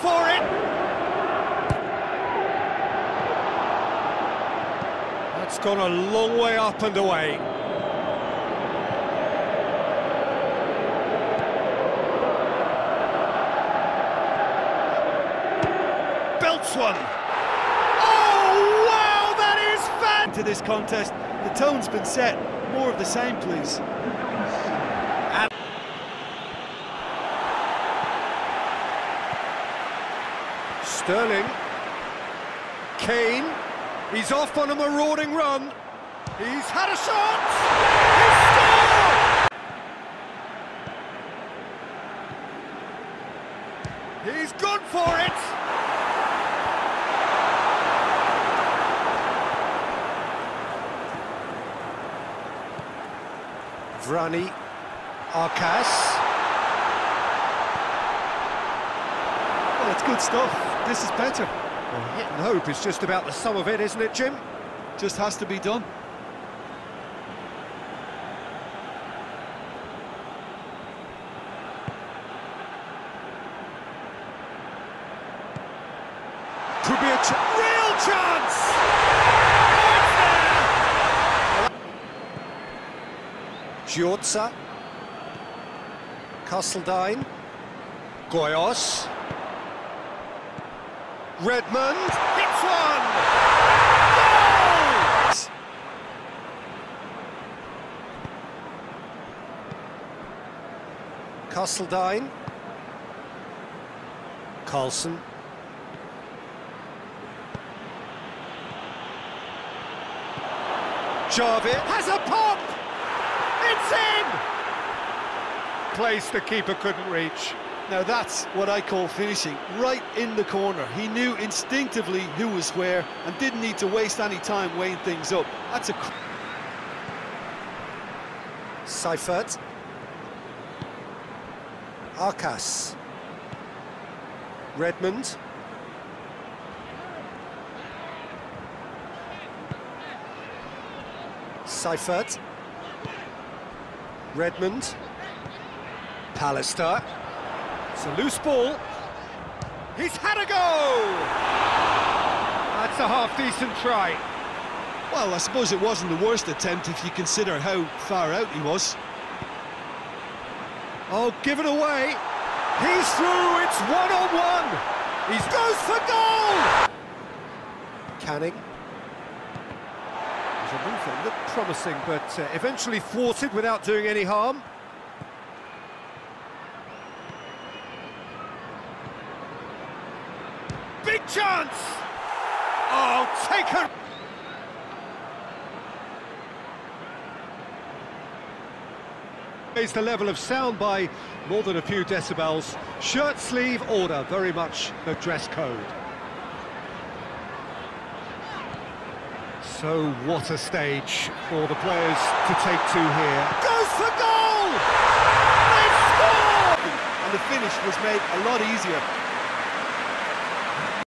for it. That's gone a long way up and away. Belts one. Oh, wow, that is fantastic. To this contest, the tone's been set. More of the same, please. Sterling. Kane. He's off on a marauding run. He's had a shot! He scored! He's gone for it! Vrani. Arcas. It's good stuff. This is better. Well, hit and hope is just about the sum of it, isn't it, Jim? Just has to be done. Could be a ch real chance! Giorza. Castledine. Goyos. Redmond. Hits one! Goal! Castledine. Carlson. Jarvik has a pop! It's in! Place the keeper couldn't reach. Now that's what I call finishing, right in the corner. He knew instinctively who was where and didn't need to waste any time weighing things up. That's a... Seifert. Arcas. Redmond. Seifert. Redmond. Pallister. It's a loose ball. He's had a go! That's a half-decent try. Well, I suppose it wasn't the worst attempt if you consider how far out he was. Oh, give it away. He's through. It's one on one. He goes for goal. Canning. There's a move that looked promising, but uh, eventually thwarted without doing any harm. Big chance. Oh, take her. Raised the level of sound by more than a few decibels. Shirt sleeve order, very much the dress code. So what a stage for the players to take to here. Goes for goal! They score! And the finish was made a lot easier